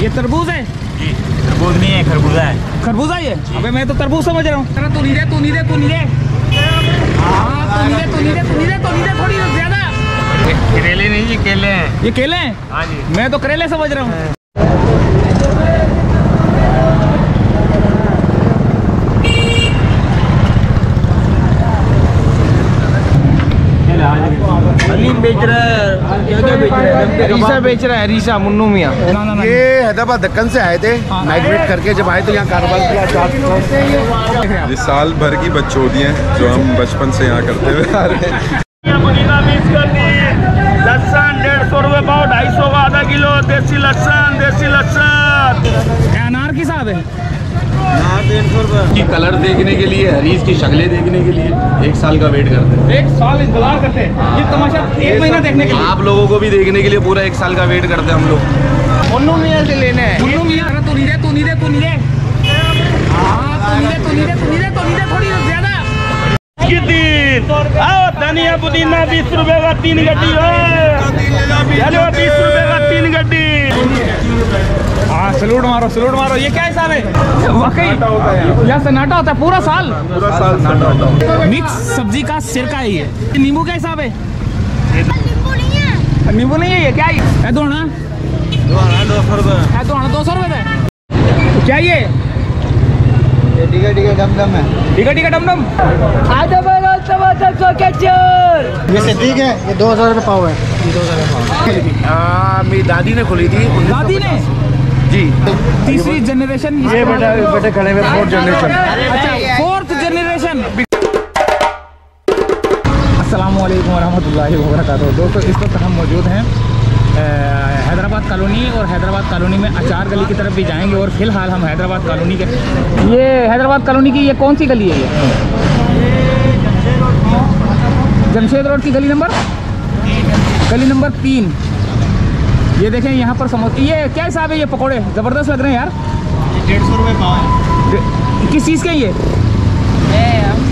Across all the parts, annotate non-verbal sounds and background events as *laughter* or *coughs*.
ये तरबूज है? जी तरबूज नहीं है खरबूजा है। खरबूजा ये? अबे मैं तो तरबूज समझ रहा हूँ। तू नहीं दे तू नहीं दे तू नहीं दे हाँ तू तू तू तू थोड़ी ज़्यादा। करेले नहीं जी केले हैं। ये केले हैं? हाँ जी। मैं तो करेले समझ रहा हूँ। हलीम बेच रहा है क्या क्या बेच रहा है? हरीसा बेच रहा है हरीसा मुन्नू मियाँ। ये हैदराबाद दक्कन से आए थे माइग्रेट करके जब आए तो यहाँ कारोबार किया ये साल भर की बच्चोदियाँ हैं जो हम बचपन से यहाँ करते हुए आ रहे हैं। पुदीना लहसन डेढ़ सौ रुपये पाव ढाई सौ का आधा किलो देसी लहसन देसी लहसन ये अनार की साहब है। की कलर देखने के लिए हरीज की शक्लें देखने के लिए एक साल का वेट करते हैं। एक साल इंतज़ार करते हैं। ये तमाशा एक महीना देखने के लिए। आप लोगों को भी देखने के लिए पूरा एक साल का वेट करते हैं हम लोग। मुन्नू मियाँ से लेने हैं। मुन्नू मियाँ तू नहीं दे तू नहीं दे तू नहीं दे हाँ तू तू तू तू धनिया पुदीना बीस रुपए का तीन गड्डी बीस रुपए का तीन गड्डी। हाँ सलूट मारो सलूट मारो। ये क्या हिसाब है? वाकई यहाँ सन्नाटा होता है पूरा साल? पूरा साल नाटा होता है। मिक्स सब्ज़ी का सिरका ही है नींबू का हिसाब है? नींबू नहीं है नींबू नहीं है ये क्या है है दोना दो सौ रुपये दो सौ रुपए का क्या ये? ठीक है ठीक है है। है है डम डम। ये सिद्दीक है ये दो हज़ार रुपये पाव है। हाँ मेरी दादी ने खोली थी दादी ने? जी। तीसरी जनरेशन ये बेटा बेटे खड़े हुए फोर्थ जनरेशन अच्छा फोर्थ जनरेशन अस्सलाम वालेकुम वरहमतुल्लाहि वबरकातुहू। दोस्तों इस वक्त हम मौजूद हैं हैदराबाद कॉलोनी और हैदराबाद कॉलोनी में अचार गली की तरफ़ भी जाएँगे और फ़िलहाल हम हैदराबाद कॉलोनी के ये हैदराबाद कॉलोनी की ये कौन सी गली है ये? जमशेद रोड की गली नंबर? गली नंबर तीन। ये देखें यहाँ पर समोसे ये क्या हिसाब है ये पकौड़े? ज़बरदस्त लग रहे हैं यार। डेढ़ सौ रुपये पाव है। किस चीज़ के ये?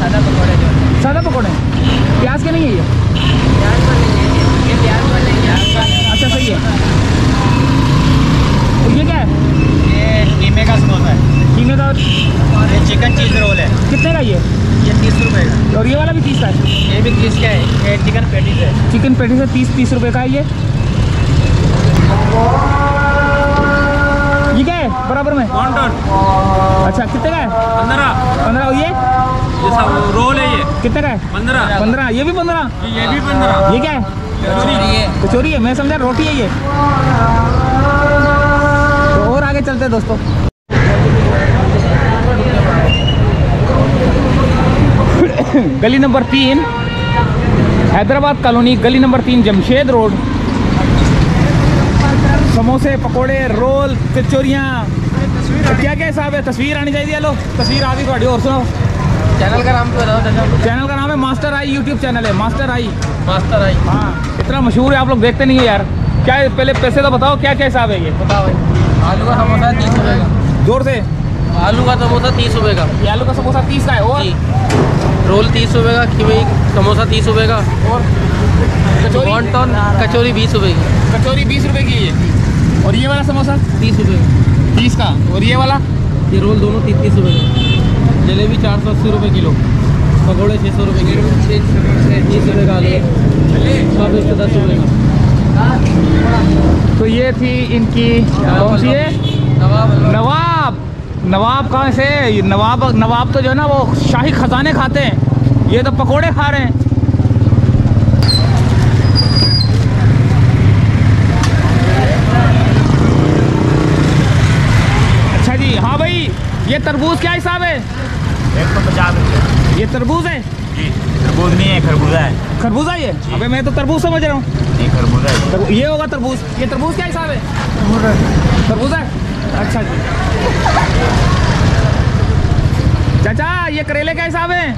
सादा पकौड़े जो सादा पकौड़े हैं? प्याज के नहीं है ये? अच्छा सही है। और ये क्या है? ये कीमे का समोसा है। कीमे का ये चिकन चीज़ रोल है। कितने का ये? ये तीस रुपये का। और ये वाला भी तीस का है? ये भी तीस का है। ये चिकन पेटीज है। चिकन पेटी से तीस तीस रुपए का है ये। ये क्या है? बराबर में? अच्छा कितने का है? पंद्रह. पंद्रह ये? ये सब रोल है ये. कितने का है? पंद्रह. पंद्रह. ये भी पंद्रह? ये भी पंद्रह. ये क्या है। कचौरी है। मैं समझा रोटी है ये। तो और आगे चलते हैं दोस्तों। *coughs* गली नंबर तीन हैदराबाद कॉलोनी गली नंबर तीन जमशेद रोड। समोसे पकोड़े रोल कचौरियाँ। क्या क्या हिसाब है तस्वीर आनी चाहिए लो तस्वीर आ गई थोड़ी और सुनो चैनल का नाम तो चैनल चैनल का। नाम है मास्टर आई यूट्यूब चैनल है मास्टर आई मास्टर आई हाँ इतना मशहूर है आप लोग देखते नहीं है यार। क्या है पहले पैसे तो बताओ क्या क्या हिसाब है ये? बताओ आलू का समोसा तीस रुपये का। ज़ोर से। आलू का समोसा तीस रुपये का। ये आलू का समोसा तीस का है और? रोल तीस रुपये का कि भाई समोसा तीस रुपये का। और? कचौरी? कचौरी बीस रुपये की। कचौरी बीस रुपए की है। ये और ये वाला समोसा? तीस रुपये का। तीस का? और ये वाला? ये रोल दोनों तीस तीस रुपये का। जलेबी चार सौ अस्सी रुपये किलो। पकौड़े छः सौ रुपये किलो। तीस रुपये का आलू। सब एक सौ दस रुपये का। तो ये थी इनकी कौन सी है? नवाब नवाब। नवाब कहाँ से? नवाब नवाब तो जो है ना वो शाही खजाने खाते हैं। ये तो पकोड़े खा रहे हैं अच्छा जी हाँ भाई ये तरबूज क्या हिसाब है? एक सौ पचास रुपये। ये तरबूज है? जी तरबूज नहीं है खरबूजा है। खरबूजा ये अबे मैं तो तरबूज समझ रहा हूँ। नहीं खरबूजा है। ये होगा तरबूज। ये तरबूज क्या हिसाब है? तरबूज है। अच्छा जी। चाचा ये करेले क्या हिसाब है?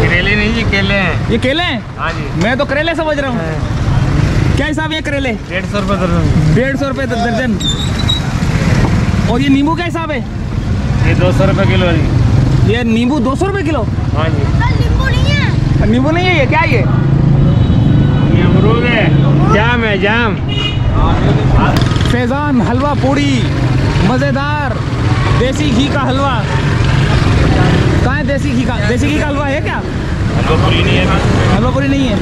करेले नहीं जी केले हैं। ये केले हैं? हाँ जी। मैं तो करेले समझ रहा हूँ। क्या हिसाब है ये करेले? डेढ़ सौ रुपये दर्जन। डेढ़ सौ रुपये दर्जन। और ये नींबू क्या हिसाब है? ये दो सौ रुपये किलो है ये नींबू दो सौ रुपये किलो? हाँ जी। नींबू नहीं है। नींबू नहीं है ये क्या ये? ये अमरूद है जाम है जाम। फैज़ान हलवा पूड़ी मज़ेदार देसी घी का हलवा। कहाँ है देसी घी का? देसी घी का हलवा है क्या? हलवा पूरी नहीं है। हलवा पूरी नहीं है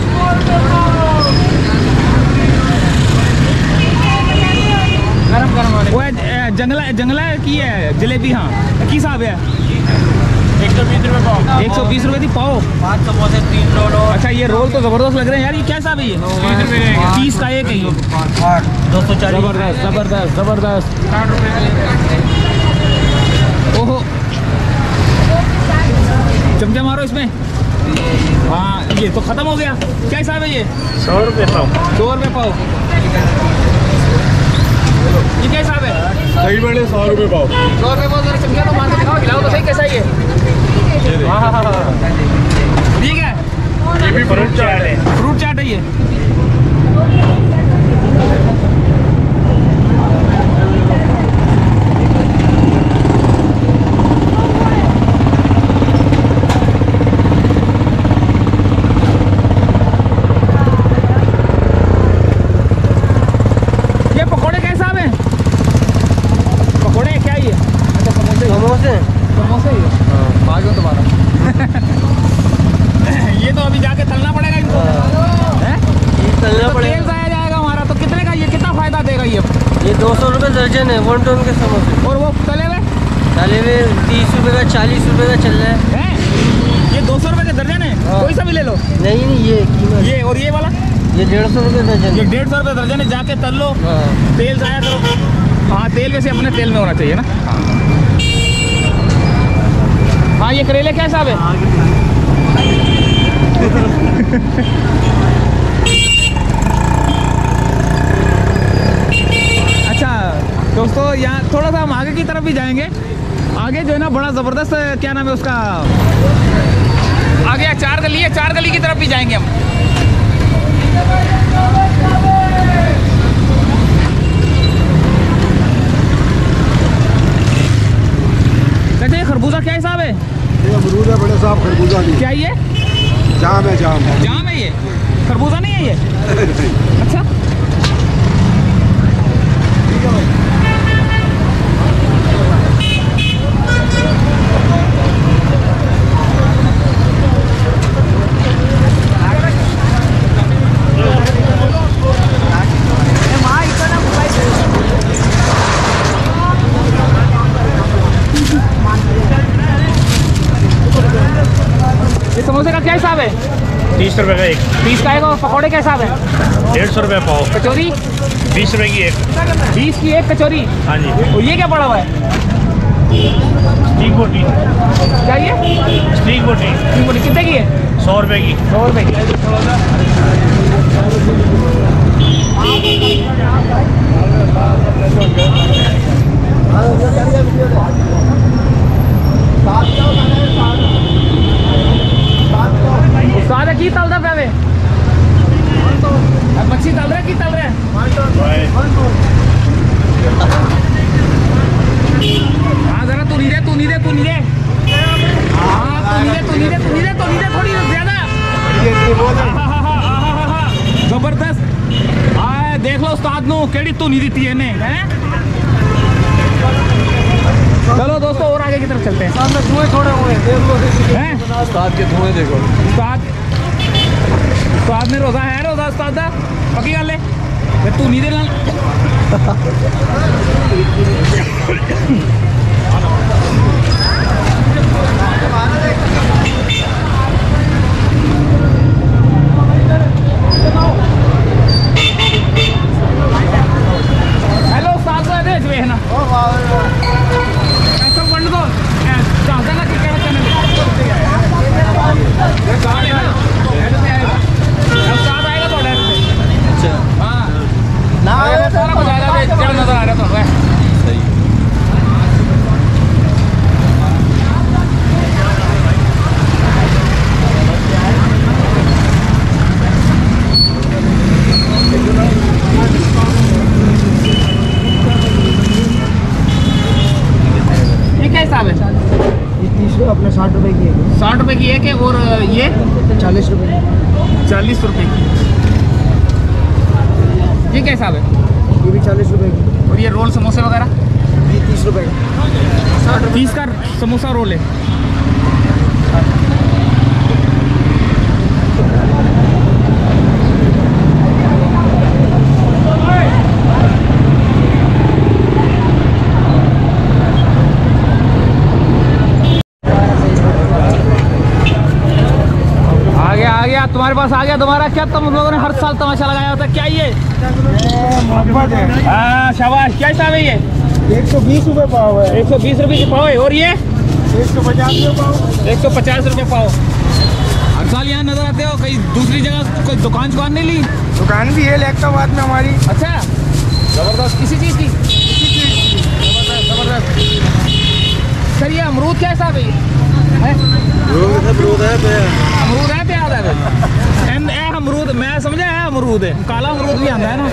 गरम गरम वो है, अ, जंगला जंगला की है? जलेबी हाँ। की हिसाब है? एक सौ बीस रुपये पाव एक सौ बीस रुपये की पाओ पाँच समोसे तीन रोल अच्छा ये रोल तो ज़बरदस्त लग रहे हैं यार ये क्या हिसाब है ये? तीस का एक है ये। दो सौ चालीस ज़बरदस्त ज़बरदस्त ज़बरदस्त। ओहो। चमचा मारो इसमें। हाँ ये तो ख़त्म हो गया। क्या हिसाब है ये? सौ रुपये पाओ सौ रुपये पाओ ये क्या हिसाब है? दही बड़े सौ रुपए पाओ। सौ रुपये पाओ जरा चमचा तो मार के दिखाओ खिलाओ तो सही कैसा है ये? हाँ हाँ हाँ हाँ। ठीक है ये भी फ्रूट चाट है। फ्रूट चाट है ये ये पकोड़े कैसा है पकोड़े क्या ये अच्छा समोसे समोसे समोसे ही है आगे तो बारह ये तो अभी जाके तलना पड़ेगा इनको हैं? तलना तो तेल पड़ेगा जाया जाएगा हमारा तो कितने का ये कितना फ़ायदा देगा ये ये दो सौ रुपये दर्जन है वन टन के समोसे और वो तले हुए डाले हुए तीस रुपये का चालीस रुपये का चल रहा है हैं ये दो सौ रुपये के दर्जन है हाँ। कोई सा भी ले लो नहीं नहीं ये कीमत ये और ये वाला ये डेढ़ सौ रुपये दर्जन ये है डेढ़ सौ रुपये दर्जन है जाके तल लो हाँ तेल जाया करो हाँ तेल में होना चाहिए ना? हाँ ये करेले क्या हिसाब है? अच्छा दोस्तों, यहाँ थोड़ा सा हम आगे की तरफ़ भी जाएँगे। आगे जो है ना, बड़ा ज़बरदस्त, क्या नाम है उसका? आगे चार गली है चार गली की तरफ़ भी जाएँगे हम। ये खरबूजा क्या हिसाब है? ये अमरूद है बड़े साहब खरबूजा नहीं। क्या ये? जाम है जाम। है जाम है ये? खरबूजा नहीं है ये? *laughs* अच्छा ये समोसे का क्या हिसाब है? तीस रुपये का एक। बीस का एक और पकौड़े का हिसाब है? डेढ़ सौ रुपये पाव। कचौरी? बीस रुपये की एक। बीस की एक कचौरी? हाँ जी। और ये क्या पड़ा हुआ है? स्टीक बोटी। क्या ये? स्टीक बोटी। तीन बोली कितने की है? सौ रुपये की। सौ रुपए की। उस्ताद की तल रहा पे मच्छी तल रहा की तल रहा हाँ जरा तू नहीं दे तू नहीं दे तू नहीं दे हाँ तू तू तू तू ज़बरदस्त देख लो उस्ताद नु केड़ी धुनी दी है ने हैं चलो दोस्तों और आगे की तरफ़ चलते हैं। सामने हुए हैं देखो उस्ताद उस्ताद। ने रोजा है रोजा उस्ताद दा। गल है? तू नहीं देना हेलो उस्ताद को ਇਹ साठ की है। साठ रुपए की एक है और ये? चालीस रुपए चालीस रुपए की। ये क्या हिसाब है? ये भी चालीस रुपए की। और और ये रोल समोसे वगैरह? ये तीस रुपए का। तीस का समोसा रोल है आ गया आ गया तुम्हारे पास आ गया तुम्हारा क्या तुम लोगों ने हर साल तमाशा लगाया होता क्या ये? हाँ शाबाश। क्या हिसाब है ये? एक सौ बीस रुपए पाव है। एक सौ बीस रुपये की पाव है। और ये? एक सौ पचास रुपए पाव। एक सौ पचास रुपये पाव। हर साल यहाँ नज़र आते हो? कहीं दूसरी जगह कोई दुकान दुकान नहीं ली? दुकान भी है लैक्टाबाद में हमारी। अच्छा। ज़बरदस्त। किसी चीज़ की? ज़बरदस्त ज़बरदस्त सर ये अमरूद क्या हिसाब है। है? अमरूद है है ए अमरूद मैं समझा है अमरूद। है काला अमरूद भी आता है ना।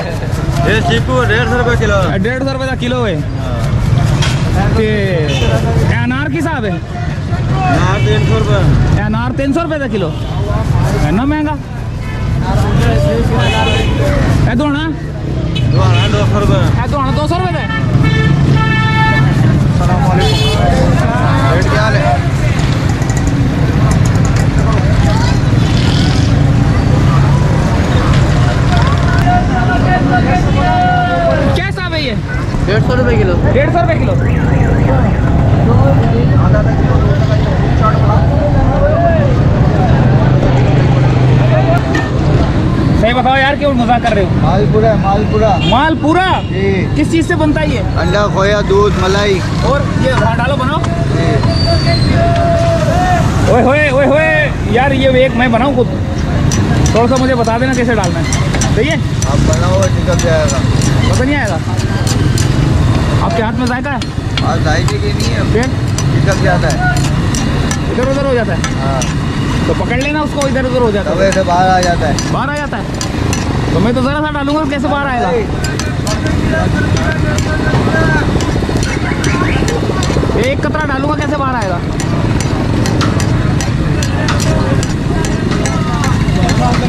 ये चीकू डेढ़ सौ रुपए किलो। डेढ़ सौ रुपये का किलो है। ते अनार की हिसाब है? तीन सौ रुपए। ए अनार तीन सौ रुपये का किलो। है ना? महँगा दोना दो सौ रुपए। ए दोना दो सौ रुपये का रेट क्या है क्या हिसाब है ये डेढ़ सौ रुपये किलो डेढ़ सौ रुपये किलो सही बताओ यार क्यों मज़ाक कर रहे हो? मालपुरा है मालपुरा? माल किस चीज़ से बनता है ये? अंडा खोया दूध मलाई। और ये डालो बनाओ। ओए होए ओए होए यार ये एक मैं बनाऊँ खुद। थोड़ा सा मुझे बता देना कैसे डालना है। सही है? आप बनाओ निकल जाएगा। पता नहीं आएगा। आपके हाथ में जायका है? और जायके की नहीं है फिर? निकल जाता है। इधर उधर हो जाता है? हाँ। तो पकड़ लेना उसको इधर उधर हो जाता है। बाहर आ जाता है। बाहर आ जाता है? तो मैं तो ज़रा सा डालूँगा कैसे बाहर आएगा? एक कतरा डालूँगा कैसे बाहर आएगा?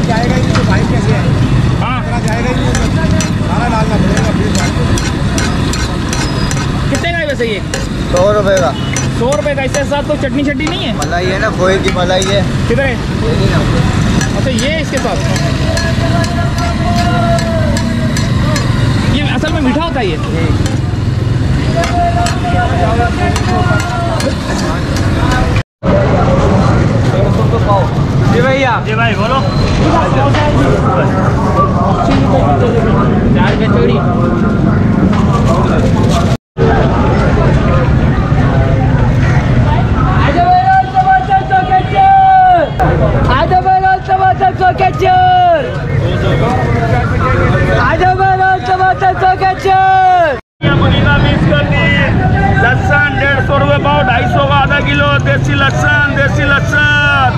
जाएगा ही नहीं तो भाई कैसे है हाँ जाएगा ही नहीं खाना डालना पड़ेगा कितने का है वैसे ये? सौ रुपए का। सौ रुपए का इसके साथ तो चटनी चटनी नहीं है? मलाई है ना खोए की मलाई है। किधर है। अच्छा ये इसके साथ। ये असल में मीठा होता है ये। जी भैया। जी भाई बोलो। चार कचौड़ी पुदीना बीस का तीन लहसन डेढ़ सौ रुपये पाव ढाई सौ का आधा किलो देसी लहसन देसी लहसन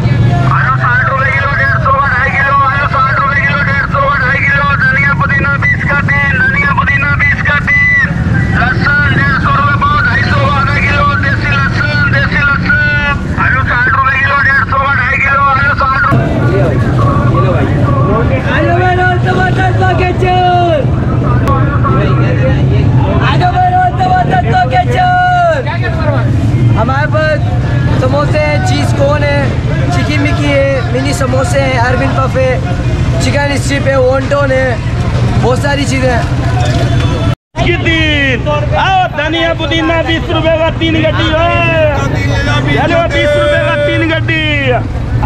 आलू साठ रुपए किलो डेढ़ सौ का ढाई किलो आलू साठ रुपए किलो डेढ़ सौ का ढाई किलो धनिया पुदीना बीस का तीन धनिया पुदीना बीस का तीन लहसन डेढ़ सौ रुपये पाव ढाई सौ का आधा किलो देसी लहसन देसी लहसन आलू साठ रुपए किलो डेढ़ सौ का ढाई किलो आलू साठ रुपए हमारे पास समोसे हैं चीज़ कोन है चिकी मिकी है मिनी समोसे हैं अरबिन पफ है चिकन स्ट्रिप है वॉन्टोन है बहुत सारी चीज़ें हैं। आओ धनिया पुदीना बीस रुपए का तीन गड्डी चलो बीस रुपए का तीन गड्डी।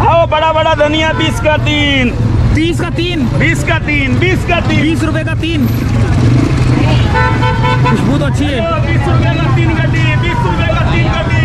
आओ बड़ा बड़ा धनिया बीस का तीन। तीस का तीन। बीस का तीन बीस का तीन। बीस रुपए का तीन। खुशबू तो अच्छी है। बीस रुपए का तीन गड्डी बीस रुपए का तीन गड्डी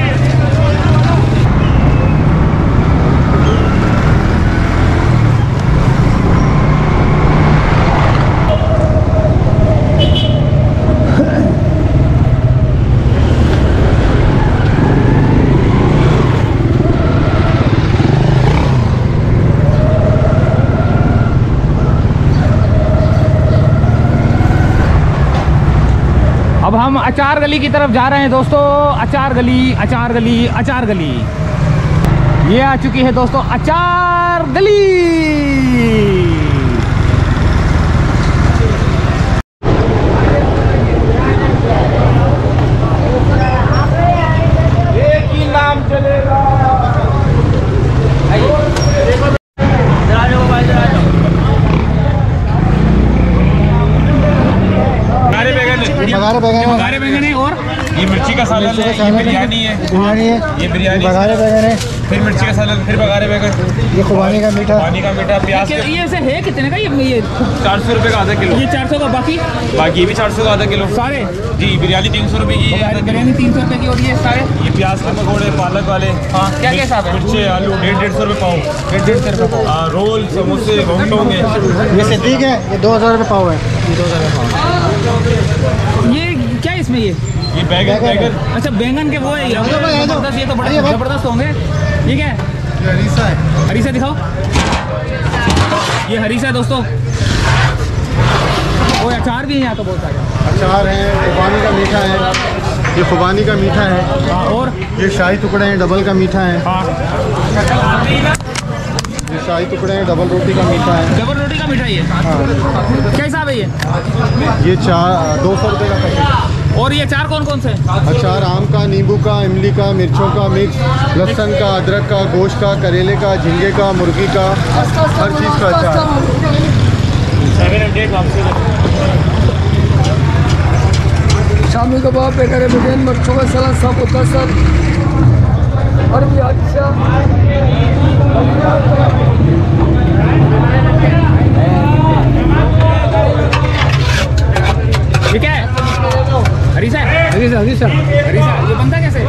अब हम अचार गली की तरफ़ जा रहे हैं, दोस्तों। अचार गली अचार गली अचार गली। ये आ चुकी है, दोस्तों, अचार गली मीडियम बघारे बैगन ये है। बघारे बैगन है और ये मिर्ची का सालन मिर्ची का है ये सालन है। बिरयानी है। ये बिरयानी। बघारे बैगन है फिर मिर्ची का सालन फिर बघारे बैगन ये खुबानी का मीठा। पानी का मीठा प्याज ये ये ऐसे है कितने का? ये ये चार सौ रुपये का आधा किलो। ये चार सौ का बाकी? बाकी ये भी चार सौ का आधा किलो। सारे? जी बिरयानी तीन सौ रुपये की है बिरयानी तीन सौ रुपये की और ये सारे? ये प्याज के पकौड़े पालक वाले। हाँ क्या क्या है? मिर्चे आलू डेढ़ डेढ़ सौ रुपये पाओ डेढ़ डेढ़ सौ रुपये पाव। हाँ, रोल समोसे होंगे। ये सिद्दीक है ये दो हज़ार रुपये पाव है। ये क्या इसमें ये? ये बैगन बैगन है। अच्छा बैंगन के वो है ये ये तो बड़े ज़बरदस्त होंगे। ये क्या है हरीसा है। हरीसा दिखाओ। ये हरीसा है दोस्तों। वो अचार भी है यहाँ तो बहुत सारे। अचार है खुबानी का मीठा है। ये खुबानी का मीठा है। हाँ और? ये शाही टुकड़े हैं डबल का मीठा है। हाँ। ये शाही टुकड़े हैं डबल रोटी का मीठा है। डबल रोटी का मिठाई है हाँ। क्या हिसाब है ये? ये चार दो सौ रुपये का पैकेट। और ये अचार कौन कौन से अचार आम का नींबू का इमली का मिर्चों का मिक्स लहसन का अदरक का गोश्त का करेले का झींगे का मुर्गी का हर चीज़ का अचार। शामी कबाब बेकार बिरयानी मच्छों का सलाद सब होता सब और भी अच्छा ये क्या है है हरीसा हरीसा ये बनता कैसे?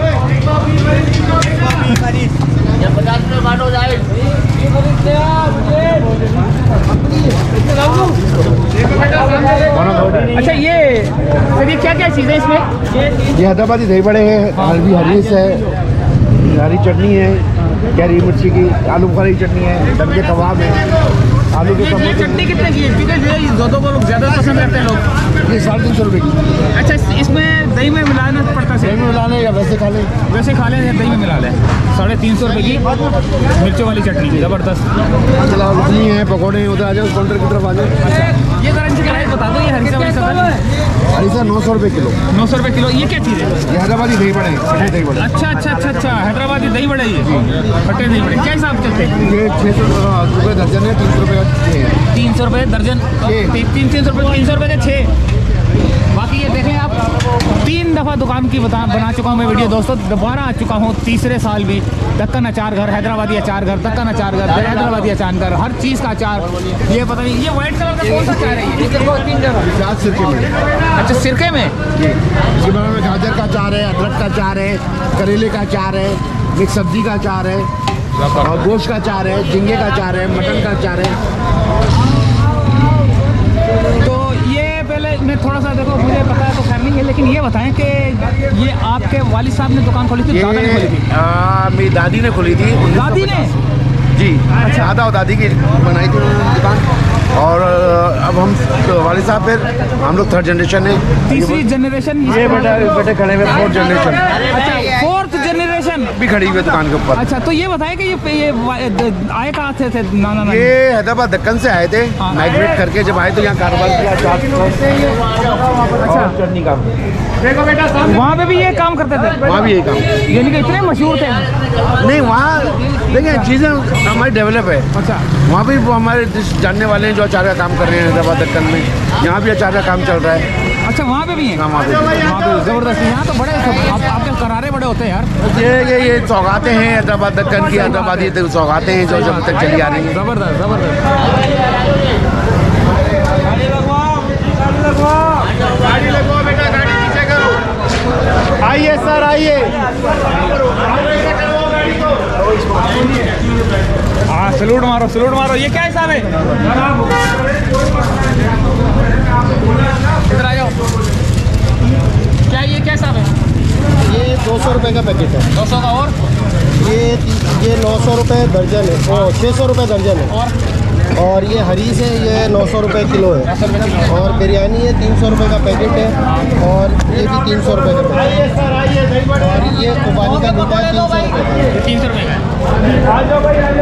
अच्छा ये सर ये क्या क्या चीज़ें इसमें? ये हैदराबादी दही बड़े हैं हल्दी हरीस है हरी चटनी है कैरी मिर्ची की आलू बुखारी की चटनी है दम के कबाब है आलू के ये चटनी कितने की है? क्योंकि ये दो दो को लोग ज़्यादा पसंद करते हैं लोग। ये साढ़े तीन सौ रुपये की। अच्छा इसमें दही में मिलाना पड़ता है दही में मिलाने या वैसे खा लें? वैसे खा लें या दही में मिला लें। साढ़े तीन सौ रुपये की मिर्चों वाली चटनी ज़बरदस्त। चला रुकनी है पकौड़े उधर आ जाओ काउंटर की तरफ़ आ जाओ। ये करेंसी का रेट बता दो ये हरीसा हरीसा नौ सौ रुपये किलो। नौ सौ रुपये किलो ये क्या चीज़ है? ये हैदराबादी दही बड़े फटे दही बड़े। अच्छा अच्छा अच्छा अच्छा हैदराबादी दही बड़े ये। फटे दही बड़े क्या हिसाब चलते हैं ये छः सौ रुपये दर्जन है तीन सौ रुपये तीन सौ रुपये दर्जन तीन तीन सौ रुपये तीन सौ रुपये के छः। तीन दफ़ा दुकान की बता बना चुका हूँ मैं वीडियो दोस्तों। दोबारा आ चुका हूँ तीसरे साल भी। दक्कन अचार घर हैदराबादी अचार घर दक्कन अचार घर हैदराबादी अचार घर। हर चीज़ का अचार ये पता नहीं ये व्हाइट कलर का कौन सा अचार है? ये सिरके में। अच्छा सिरके में? गाजर का अचार है अदरक का अचार है करेले का अचार है मिक्स सब्ज़ी का अचार है और गोश्त का अचार है झींगे का अचार है मटन का अचार है। तो ये पहले मैं थोड़ा सा देखो है तो है लेकिन ये बताएँ कि ये आपके वालिद साहब ने दुकान खोली थी दादा ने खोली थी? मेरी दादी ने खोली थी दादी ने? जी अच्छा दादा और दादी की बनाई थी उन्होंने दुकान। और अब हम वाले साहब फिर हम लोग थर्ड जनरेशन है। तीसरी जनरेशन ये बेटा बेटे खड़े हुए फोर्थ जनरेशन अच्छा फोर्थ भी खड़ी हुई है दुकान के ऊपर। अच्छा तो ये बताएँ कि ये ये आए कहाँ थे थे? ये हैदराबाद दक्कन से आए थे हाँ। माइग्रेट करके जब आए तो यहाँ कारोबार किया अच्छा। चटनी का। वहाँ पे भी ये काम करते थे? वहाँ भी यही काम। यानी कि इतने मशहूर थे? नहीं वहाँ देखिए चीज़ें हमारी डेवलप है। अच्छा। वहाँ भी वो हमारे जिस जानने वाले हैं जो अचार का काम कर रहे हैं हैदराबाद दक्कन में यहाँ भी अचार का काम चल रहा है। अच्छा वहाँ पे भी हैं? हाँ, वहाँ पे। वहाँ ज़बरदस्त यहाँ तो बड़े आप, आपके करारे बड़े होते हैं यार। ये ये ये सौगातें हैं हैदराबाद दक्कन की हैदराबादी तो सौगातें हैं जो जब तक चली आ रही हैं। ज़बरदस्त ज़बरदस्त। आइए सर आइए। हाँ सलूट मारो सलूट मारो। ये क्या हिसाब है? इधर आ जाओ। क्या ये क्या हिसाब है ये दो सौ रुपये का पैकेट है। दो सौ का और? ये ये नौ सौ रुपये दर्जन है। और छः सौ रुपये दर्जन है। और? और ये हरीस है ये नौ सौ रुपये किलो है। और बिरयानी है तीन सौ रुपये का पैकेट है। और ये भी तीन सौ रुपये का पैकेट है। और ये खुबानी का मीठा तीन सौ रुपये का। तीन सौ रुपये का है।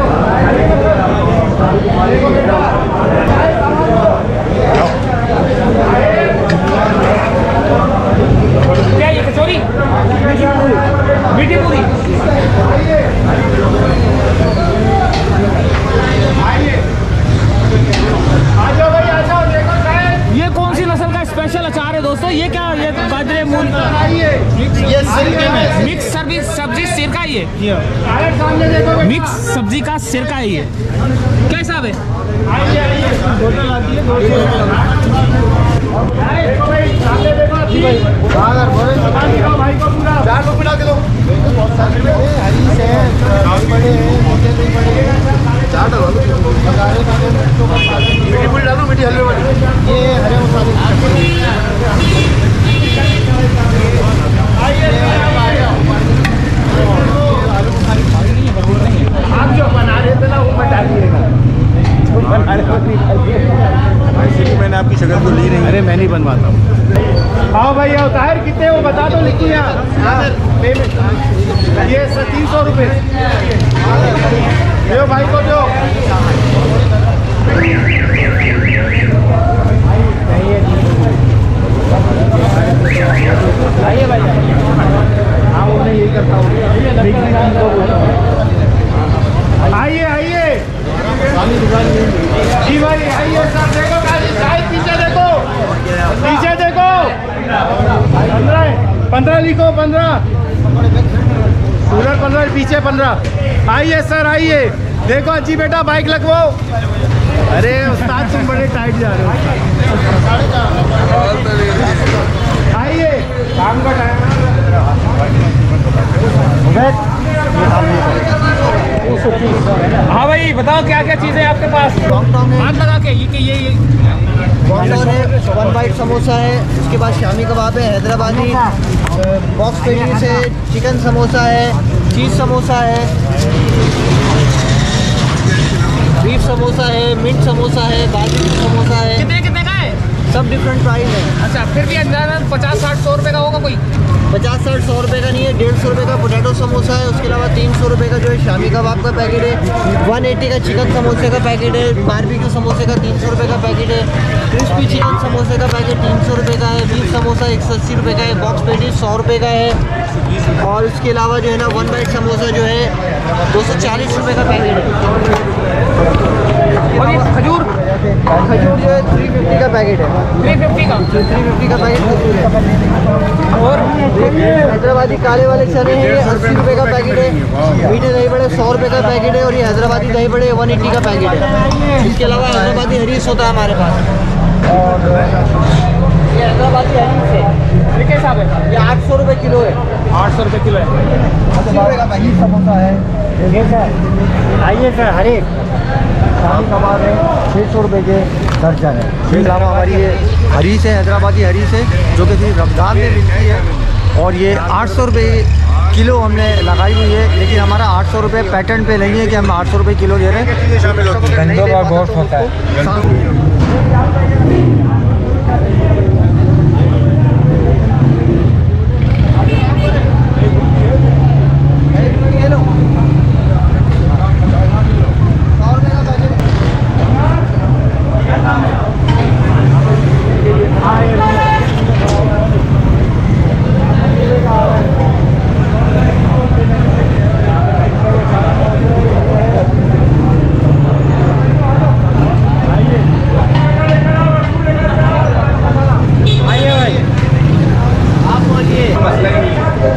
क्या ये कचौरी मीठी पूरी ये कौन सी नस्ल का स्पेशल अचार है दोस्तों? ये क्या ये बाजरे मूल? ये सिरके में। मिक्स सब्ज़ी सब्ज़ी सिरका ही है। मिक्स सब्ज़ी का सिरका ही है। क्या हिसाब है? डालो डालो आप जो बना रहे थे ना वो मैं डालिएगा ऐसे भी मैंने आपकी शक्ल तो ली नहीं। अरे मैं नहीं बनवाता हूँ। हाँ भाई आओ ताहिर कितने वो बता दो लिखिए यहाँ। पेमेंट ये सर तीन सौ रुपये दो भाई को दो। आइए भाई हाँ वो मैं यही करता हूँ। आइए आइए। जी भाई आइए सर देखो गाड़ी साइड पीछे देखो पीछे देखो। पंद्रह पंद्रह लिखो, पंद्रह। सूरज पंद्रह पीछे पंद्रह। आइए सर आइए देखो अच्छी बेटा बाइक लगवाओ। अरे, उस्ताद तुम बड़े टाइट जा रहे हो आइए काम का टाइम हाँ भाई बताओ क्या क्या चीज़ें आपके पास? हाथ लगा के ये कि ये ये। बॉन्डोर है वन वाइट समोसा है उसके बाद शामी कबाब है हैदराबादी बॉक्स पेटीज है चिकन समोसा है चीज़ समोसा है बीफ समोसा है मिंट समोसा है बारबेक्यू समोसा है। कितने कितने का है? सब डिफरेंट प्राइस है। अच्छा फिर भी अंदाजन पचास साठ सौ रुपए का होगा कोई? पचास साठ सौ रुपये का नहीं है, डेढ़ सौ रुपये का पोटैटो समोसा है, उसके अलावा तीन सौ रुपये का जो है शामी कबाब का पैकेट है वन एट्टी का चिकन समोसे का पैकेट है बारबेक्यू समोसे का तीन सौ रुपये का पैकेट है क्रिस्पी चिकन समोसे का पैकेट तीन सौ रुपये का है बीफ समोसा एक सौ अस्सी रुपये का है बॉक्स पेटी सौ रुपये का है, और उसके अलावा जो है ना वन बाइट समोसा जो है, दो सौ चालीस रुपये का पैकेट है और ये खजूर खजूर जो है थ्री फिफ्टी का पैकेट है। थ्री फिफ्टी का। थ्री फिफ्टी का पैकेट है। और हैदराबादी काले वाले चने हैं ये अस्सी रुपये का पैकेट है। मीठे दही बड़े सौ रुपये का पैकेट है और ये हैदराबादी दही बड़े वन एट्टी का पैकेट है। इसके अलावा हैदराबादी हरीस होता है हमारे पास। और ये हैदराबादी हरीस है? ये आठ सौ रुपये किलो है। आठ सौ रुपये किलो है। अस्सी रुपये का पैकेट समोसा है। देखिए सर आइए सर हर। एक शाही कबाब है। छः सौ रुपये के। दर्जन है। इसके अलावा हमारी ये हरीस है हैदराबादी हरी से जो कि रमज़ान में मिलती है। और ये आठ सौ रुपये किलो हमने लगाई हुई है लेकिन हमारा आठ सौ रुपये पैटर्न पे नहीं है कि हम आठ सौ रुपये किलो दे रहे हैं। है गंदों का गोश्त होता है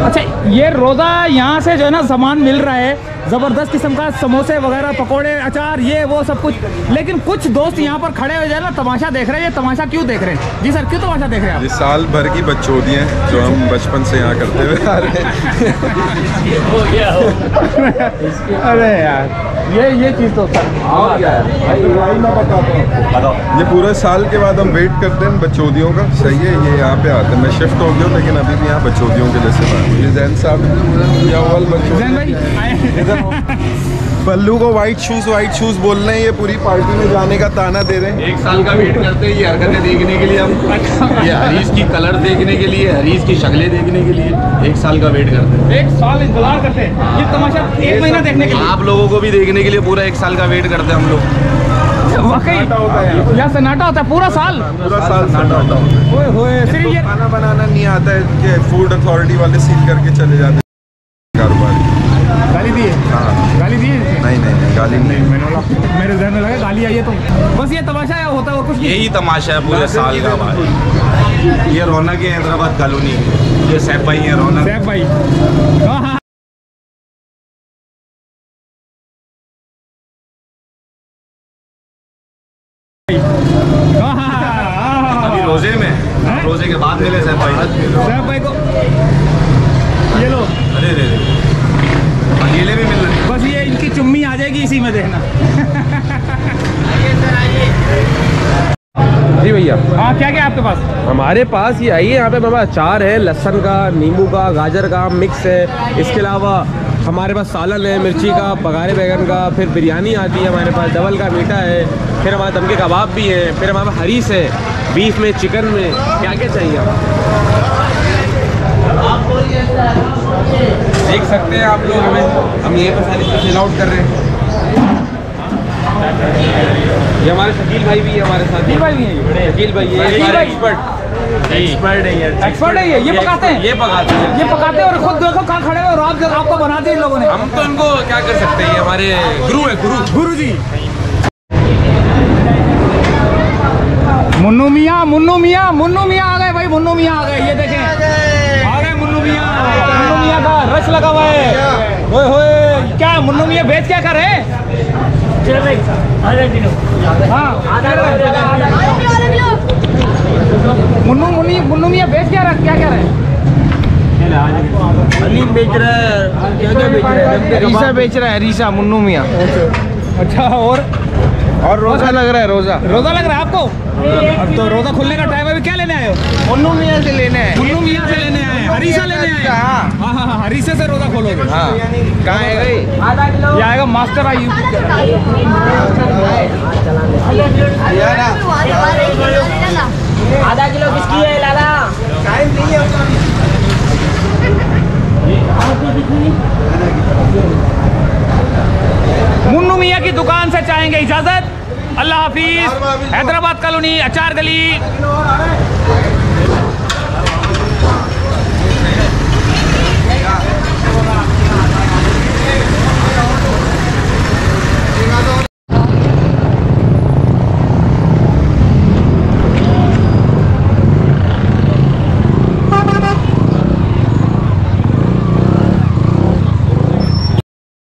अच्छा ये रोज़ा यहाँ से जो है ना सामान मिल रहा है ज़बरदस्त किस्म का समोसे वगैरह पकोड़े अचार ये वो सब कुछ। लेकिन कुछ दोस्त यहाँ पर खड़े हो जाए ना तमाशा देख रहे हैं ये तमाशा क्यों देख रहे हैं? जी सर क्यों तमाशा देख रहे हैं ये साल भर की बच्चोदी हैं जो हम बचपन से यहाँ करते हुए आ रहे हैं। *laughs* *laughs* अरे यार। ये ये चीज़ तो ये पूरे साल के बाद हम वेट करते हैं बचौदियों का। सही है ये यहाँ पे आते हैं। मैं शिफ्ट हो गया हूँ लेकिन अभी भी यहाँ बचौदियों के जैसे मैं ये जैन साहब ये *laughs* पल्लू को व्हाइट शूज़ व्हाइट शूज़ बोल रहे हैं ये पूरी पार्टी में जाने का ताना दे रहे हैं। एक साल का वेट करते हैं ये हरकतें देखने के लिए हम। ये हरीश की कलर देखने के लिए हरीश की शक्लें देखने के लिए एक साल का वेट करते हैं। एक साल इंतज़ार करते हैं। ये तमाशा एक महीना देखने के लिए। आप लोगों को भी देखने के लिए पूरा एक साल का वेट करते हैं हम लोग। वाकई? यहाँ। सन्नाटा होता है पूरा साल? पूरा साल सन्नाटा होता है। ओए होए सिर्फ़ ये खाना बनाना नहीं आता है फ़ूड अथॉरिटी वाले सील करके चले जाते हैं कारोबार गाली दिए हाँ गाली दिए नहीं नहीं नहीं गाली नहीं नहीं मैंने बोला मेरे जहन में लगा गाली आई है तो बस ये तमाशा है होता है और कुछ नहीं यही तमाशा है पूरे साल का भाई। ये रौनक है हैदराबाद कॉलोनी ये सैफ भाई है रौनक। सैफ भाई। हाँ हाँ। हाँ, अभी। रोज़े में। हैं? रोज़े के बाद मिले सैफ भाई। सैफ भाई को। ये लो। अरे रे रे। अकेले भी मिल रहे बस ये इनकी चुम्मी आ जाएगी इसी में देखना। जी भैया। हाँ क्या क्या है आपके पास? हमारे पास ये आइए यहाँ पे हमारे अचार है लहसन का नींबू का गाजर का मिक्स है। इसके अलावा हमारे पास सालन है मिर्ची का बघारे बैगन का फिर बिरयानी आती है हमारे पास डबल का मीठा है फिर हमारे दम के कबाब भी हैं फिर हमारे पास हरीस है बीफ में चिकन में क्या क्या चाहिए आप? देख सकते हैं आप लोग हमें हम यहीं पर सारी फिल आउट कर रहे हैं। ये हमारे शकील भाई भी है हमारे साथ शकील भाई भी हैं? ये? शकील भाई ये शकील भाई? एक्सपर्ट एक्सपर्ट है ये। एक्सपर्ट है ये? ये पकाते हैं? ये पकाते हैं। ये पकाते हैं और खुद देखो कहाँ खड़े हो और आप आपको बनाते हैं इन लोगों ने। हम तो इनको क्या कर सकते हैं? ये हमारे गुरु है गुरु। गुरु जी। मुन्नू मियाँ मुन्नू मियाँ मुन्नू मियाँ आ गए भाई मुन्नू मियाँ आ गए ये देखें। आ गए मुन्नू मियाँ। मुन्नू मियाँ का रश लगा हुआ है। ओए होए क्या मुन्नू मियाँ बेच क्या कर रहे हाँ? मुन्नू मुन्नी मुन्नू मियाँ बेच क्या रहे क्या क्या रहे हलीम बेच रहा है। क्या क्या बेच रहा है? रीसा बेच रहा है रीसा मुन्नू मियाँ। अच्छा और? और रोजा? लग रहा है रोजा। रोजा लग रहा है आपको? अब तो रोजा खुलने का टाइम है अभी क्या लेने आए हो? मुन्नू मियाँ से लेने हैं। मुन्नू मियाँ से लेने आए हैं। हरीसा लेने आए हैं हाँ हाँ हाँ से रोजा खोलोगे। हाँ कहाँ है गई ये आएगा मास्टर आई आधा किलो किसकी है लाला। टाइम नहीं है मुन्नू मियाँ की दुकान से चाहेंगे इजाज़त। अल्लाह हाफिज। हैदराबाद कॉलोनी अचार गली